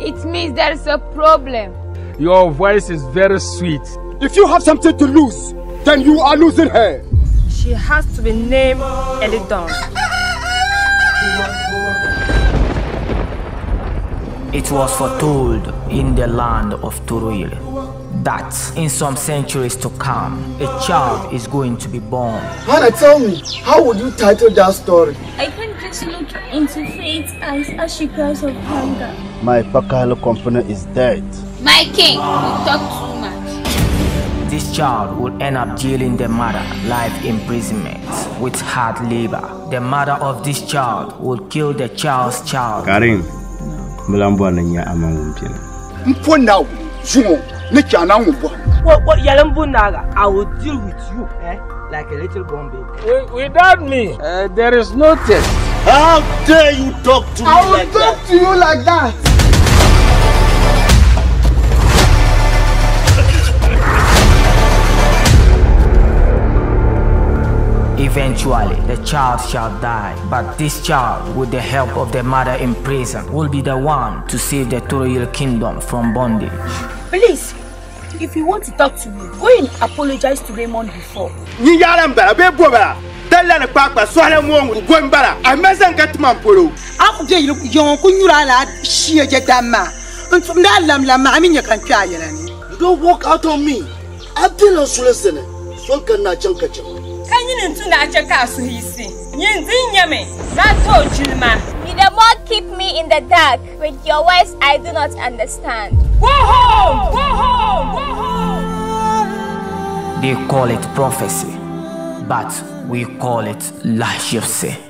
It means there is a problem. Your voice is very sweet. If you have something to lose, then you are losing her. She has to be named Elidon. It was foretold in the land of Turuil that in some centuries to come, a child is going to be born. Hannah, tell me, how would you title that story? I can just look into Faith's eyes as she cries of hunger. My Pakalo company is dead. My king, you talk too much. This child will end up dealing the mother, life imprisonment with hard labor. The mother of this child will kill the child's child. Karim, Mlambo na nya amangumpiana. Mpo now, Jumo, ne chana ngubwa. What what yalambu naga? I will deal with you, eh? Like a little bomb baby. Without me, uh, there is no test. How dare you talk to I me will like talk that? to you like that. Eventually, the child shall die, but this child, with the help of the mother in prison, will be the one to save the Toroyal kingdom from bondage. Please, if you want to talk to me, go and apologize to Raymond before. tella ni kpaakpa sohali mooŋu go n bala a ma zaŋ ka tuma n polo a ku bɛ yɛŋɔ ku nyura la a shiya jɛ n tum daa lam lam maa mi nyɛ ka a yɛla ni. you don walk out on me a bɛ na sule sɛnɛ sɔn ka na can ka can. ka ɲini tun da a cɛ k'a suhi si yin zin ɲɛmɛ za t'o jili ma. you dey more keep me in the dark with your words i do not understand. go home go home go home. they call it prophecy but. We call it Lahazibu.